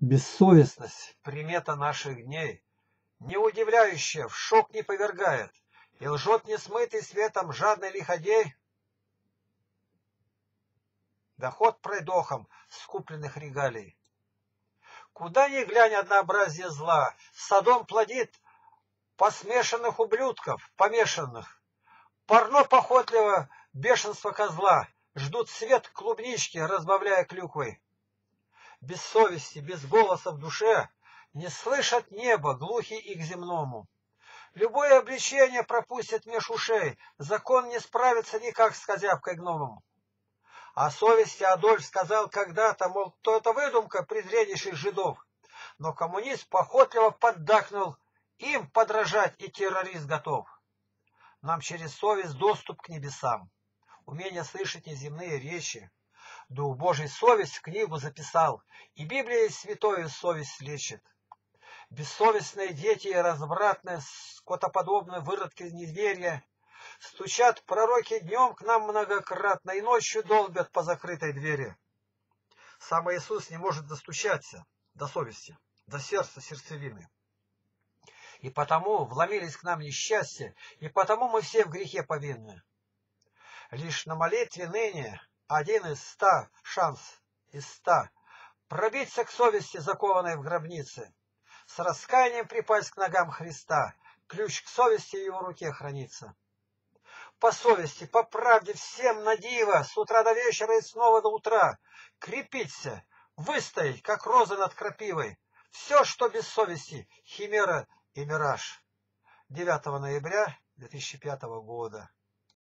Бессовестность – примета наших дней, Не удивляющая, в шок не повергает, И лжет несмытый светом жадный лиходей. Доход пройдохом скупленных регалий. Куда ни глянь однообразие зла, Садом плодит посмешанных ублюдков, помешанных. Парно похотливо бешенство козла, Ждут свет клубнички, разбавляя клюквой без совести, без голоса в душе, не слышат небо, глухи и к земному. Любое обличение пропустит меж ушей, закон не справится никак с козявкой гномом. О совести Адольф сказал когда-то, мол, то это выдумка презреннейших жидов. Но коммунист похотливо поддакнул, им подражать и террорист готов. Нам через совесть доступ к небесам, умение слышать неземные речи, Дух Божий совесть книгу записал, и Библия святою совесть лечит. Бессовестные дети развратные, скотоподобные выродки неверия Стучат пророки днем к нам многократно и ночью долбят по закрытой двери. Сам Иисус не может достучаться до совести, до сердца сердцевины. И потому вломились к нам несчастья, и потому мы все в грехе повинны. Лишь на молитве ныне один из ста шанс из ста. Пробиться к совести, закованной в гробнице, с раскаянием припасть к ногам Христа, ключ к совести в его руке хранится. По совести, по правде всем на диво, с утра до вечера и снова до утра, крепиться, выстоять, как роза над крапивой, все, что без совести, химера и мираж. 9 ноября 2005 года.